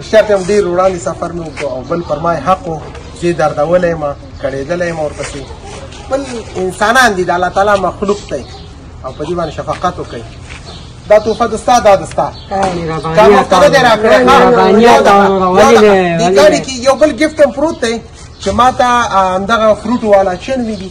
رښتیا ته هم ډېر وړاندې سفر مې وکړو او بل پر ما یې حق و زه دردولی یم کړېدلی یم ورپسې بل انسانان دي د الله تعالی مخلوق دی او په دې باندې شفقت وکړئ دا توفه د ستا دا د ستا تا مفته نه دی راکړی دې ګاډي کې یو بل ګفټ هم پروت دی چې ما ته همدغه فروټ والا چین وي دي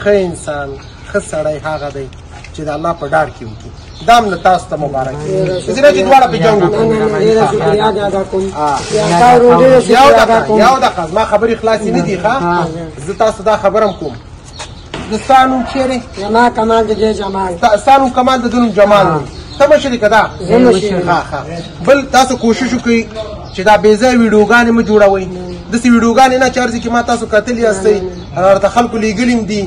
ښه انسان ښه سړی هغه دی چې د الله په ډار کې وکړي دا هم له تاسو ته مبارک ځینې چې دواړه په جنګ وکړي یو دقیقه یو دقیقه زما خبرې خلاصې نه دي ښه زه تاسو دا خبره هم کوم د سانو چیرې زما کمال د جمال سانو کمال د دنم جمال ته مشرک ده بل تاسو کوشش وکړئ چې دا بې ځای ویډیوګانې مه جوړوئ داسې ویډیوګانې نه چې ارزي کې ما تاسو کتلي یاستئ راته خلکو لیږلي هم دي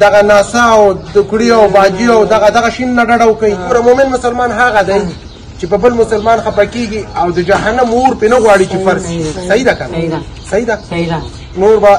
دغه ناسا او د کړي او باجي او دغه دغه شین نه ډډه وکړي ګوره مؤمن مسلمان هغه دی چې په بل مسلمان خپه کېږي او د جهنم اور پرې نه غواړي چې فرض صحیح ده که نه صحیح ده نور به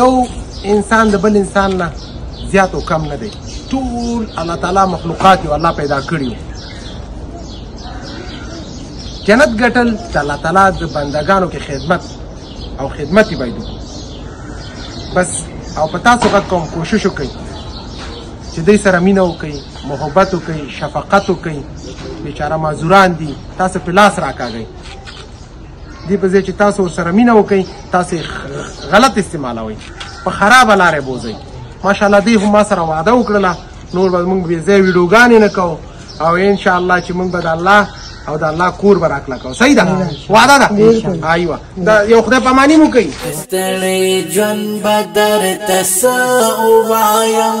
یو انسان د بل انسان نه زیات او کم نه دی ټول الله تعالی مخلوقات یو الله پیدا کړی جنت ګټل د الله تعالی د بندگانو کې خدمت او خدمت یې باید بس او په تاسو غږ کوم کوشش وکړئ چې دوی سره مینه وکړئ محبت وکړئ شفقت وکړئ بیچاره معذوران دي تاسو په لاس راکاږئ دی په ځای چې تاسو ورسره مینه وکړئ تاسو غلط استعمالوئ په خرابه لارې بوځئ ماشاءالله دی هم ما سره وعده وکړله نور به موږ بې ځای ویډیوګانې نه کوو او ان شاء الله چې موږ به د الله او د الله کور به راکړه کوو صحیح ده وعده ده ایوه دا یو خدای پاماني مو کوي ستړی ژوند به درته څه ووایم